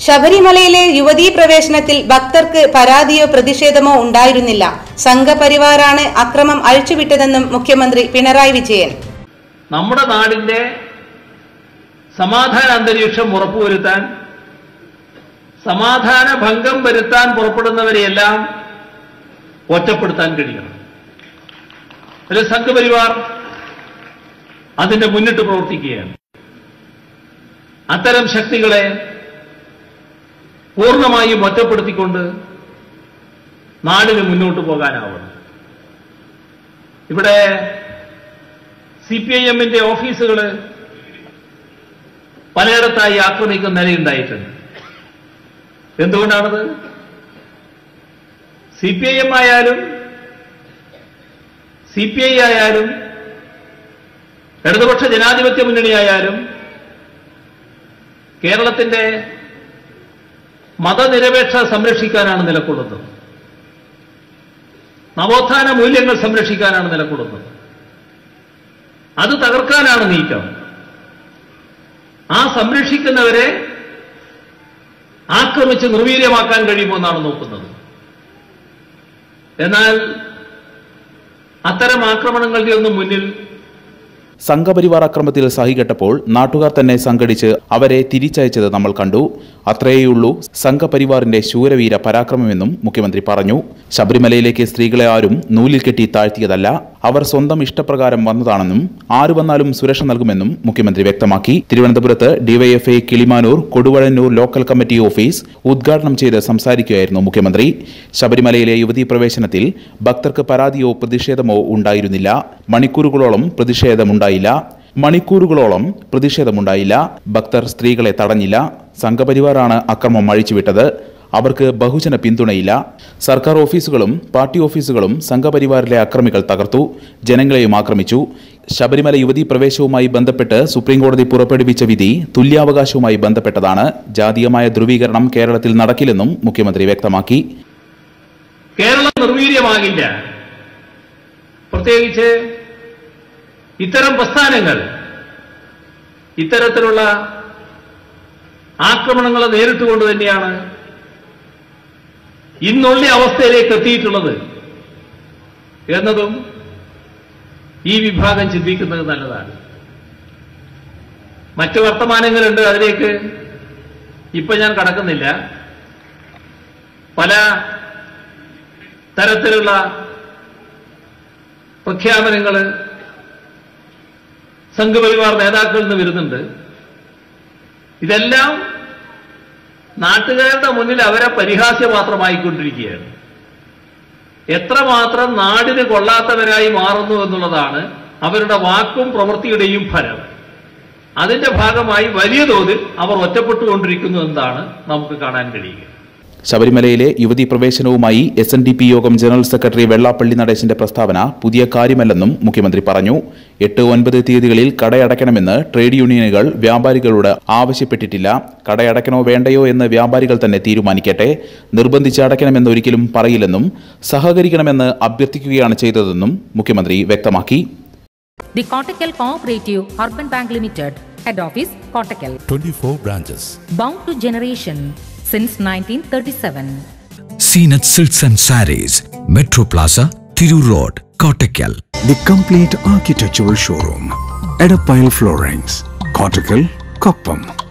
ശബരിമലയിലെ യുവതീ പ്രവേശനത്തിൽ ഭക്തർക്ക് പരാതിയോ പ്രതിഷേധമോ ഉണ്ടായിരുന്നില്ല. സംഘപരിവാറാണ് അക്രമം അഴിച്ചുവിട്ടതെന്നും മുഖ്യമന്ത്രി പിണറായി വിജയൻ. നമ്മുടെ നാടിന്റെ സമാധാന അന്തരീക്ഷം ഉറപ്പുവരുത്താൻ സമാധാന ഭംഗം വരുത്താൻ പുറപ്പെടുന്നവരെയെല്ലാം ഒറ്റപ്പെടുത്താൻ കഴിയണം. ഒരു സംഘപരിവാർ അതിന്റെ മുന്നിട്ട് പ്രവർത്തിക്കുകയാണ്. അത്തരം ശക്തികളെ പൂർണമായും ഒറ്റപ്പെടുത്തിക്കൊണ്ട് നാടിന് മുന്നോട്ട് പോകാനാവണം ഇവിടെ സി പി ഐ എമ്മിന്റെ ഓഫീസുകൾ പലയിടത്തായി ആക്രമിക്കുന്ന നിലയുണ്ടായിട്ടുണ്ട്. എന്തുകൊണ്ടാണത്? സി പി ഐ എം ആയാലും സി പി ഐ ആയാലും ഇടതുപക്ഷ ജനാധിപത്യ മുന്നണിയായാലും കേരളത്തിന്റെ മതനിരപേക്ഷ സംരക്ഷിക്കാനാണ് നിലകൊള്ളുന്നത് നവോത്ഥാന മൂല്യങ്ങൾ സംരക്ഷിക്കാനാണ് നിലകൊള്ളുന്നത് അത് തകർക്കാനാണ് നീക്കം. ആ സംരക്ഷിക്കുന്നവരെ ആക്രമിച്ച് നിർവീര്യമാക്കാൻ കഴിയുമോ എന്നാണ് നോക്കുന്നത്. എന്നാൽ അത്തരം ആക്രമണങ്ങളുടെ ഒന്നും മുന്നിൽ സംഘപരിവാർ അക്രമത്തിൽ സഹികെട്ടപ്പോൾ നാട്ടുകാർ തന്നെ സംഘടിച്ച് അവരെ തിരിച്ചയച്ചത് നമ്മൾ കണ്ടു. അത്രയേയുള്ളൂ സംഘപരിവാറിന്റെ ശൂരവീര പരാക്രമമെന്നും മുഖ്യമന്ത്രി പറഞ്ഞു. ശബരിമലയിലേക്ക് സ്ത്രീകളെ ആരും നൂലിൽ കെട്ടി താഴ്ത്തിയതല്ല. അവർ സ്വന്തം ഇഷ്ടപ്രകാരം വന്നതാണെന്നും ആര് വന്നാലും സുരക്ഷ നൽകുമെന്നും മുഖ്യമന്ത്രി വ്യക്തമാക്കി. തിരുവനന്തപുരത്ത് DYFI Kilimanoor Koduvazhannoor local committee office ഉദ്ഘാടനം ചെയ്ത് സംസാരിക്കുകയായിരുന്നു മുഖ്യമന്ത്രി. ശബരിമലയിലെ യുവതീ പ്രവേശനത്തിൽ ഭക്തർക്ക് പരാതിയോ പ്രതിഷേധമോ ഉണ്ടായിരുന്നില്ല. മണിക്കൂറുകളോളം പ്രതിഷേധമുണ്ടായില്ല. മണിക്കൂറുകളോളം പ്രതിഷേധമുണ്ടായില്ല. ഭക്തർ സ്ത്രീകളെ തടഞ്ഞില്ല. സംഘപരിവാറാണ് അക്രമം അഴിച്ചുവിട്ടത്. അവർക്ക് ബഹുജന പിന്തുണയില്ല. സർക്കാർ ഓഫീസുകളും പാർട്ടി ഓഫീസുകളും സംഘപരിവാറിലെ അക്രമികൾ തകർത്തു. ജനങ്ങളെയും ആക്രമിച്ചു. ശബരിമല യുവതീ പ്രവേശവുമായി ബന്ധപ്പെട്ട് സുപ്രീംകോടതി പുറപ്പെടുവിച്ച വിധി തുല്യാവകാശവുമായി ബന്ധപ്പെട്ടതാണ്. ജാതീയമായ ധ്രുവീകരണം കേരളത്തിൽ നടക്കില്ലെന്നും മുഖ്യമന്ത്രി വ്യക്തമാക്കി. കേരളം പ്രത്യേകിച്ച് ഇത്തരം പ്രസ്ഥാനങ്ങൾ ഇത്തരത്തിലുള്ള ആക്രമണങ്ങളെ നേരിട്ടുകൊണ്ട് തന്നെയാണ് ഇന്നുള്ള അവസ്ഥയിലേക്ക് എത്തിയിട്ടുള്ളത് എന്നതും ഈ വിഭാഗം ചിന്തിക്കുന്നത് നല്ലതാണ്. മറ്റ് വർത്തമാനങ്ങളുണ്ട് അതിലേക്ക്. ഇപ്പൊ ഞാൻ കടക്കുന്നില്ല. പല തരത്തിലുള്ള പ്രഖ്യാപനങ്ങൾ സംഘപരിവാർ നേതാക്കളിൽ നിന്ന് വരുന്നുണ്ട്. ഇതെല്ലാം നാട്ടുകാരുടെ മുന്നിൽ അവരെ പരിഹാസ്യപാത്രമായിക്കൊണ്ടിരിക്കുകയാണ്. എത്രമാത്രം നാടിന് കൊള്ളാത്തവരായി മാറുന്നു എന്നുള്ളതാണ് അവരുടെ വാക്കും പ്രവൃത്തിയുടെയും ഫലം. അതിന്റെ ഭാഗമായി വലിയ തോതിൽ അവർ ഒറ്റപ്പെട്ടുകൊണ്ടിരിക്കുന്നു എന്നാണ് നമുക്ക് കാണാൻ കഴിയുക. ശബരിമലയിലെ യുവതി പ്രവേശനവുമായി എസ് എൻ ഡി പി യോഗം ജനറൽ സെക്രട്ടറി വെള്ളാപ്പള്ളി നടേശന്റെ പ്രസ്താവന പുതിയ കാര്യമല്ലെന്നും മുഖ്യമന്ത്രി പറഞ്ഞു. എട്ട് ഒൻപത് തീയതികളിൽ കടയടയ്ക്കണമെന്ന് ട്രേഡ് യൂണിയനുകൾ വ്യാപാരികളോട് ആവശ്യപ്പെട്ടിട്ടില്ല. കടയടയ്ക്കണോ വേണ്ടയോ എന്ന് വ്യാപാരികൾ തന്നെ തീരുമാനിക്കട്ടെ. നിർബന്ധിച്ച് അടയ്ക്കണമെന്ന് ഒരിക്കലും പറയില്ലെന്നും സഹകരിക്കണമെന്ന് അഭ്യർത്ഥിക്കുകയാണ് ചെയ്തതെന്നും മുഖ്യമന്ത്രി വ്യക്തമാക്കി. The Kottakkal Cooperative urban bank limited head office Kottakkal 24 branches. Bound to generation since 1937. Seenat Silks and Saris, Metro Plaza, Thiru Road, Kottakkal. The complete architectural showroom. Edapile Floorings. Cortical, Koppam.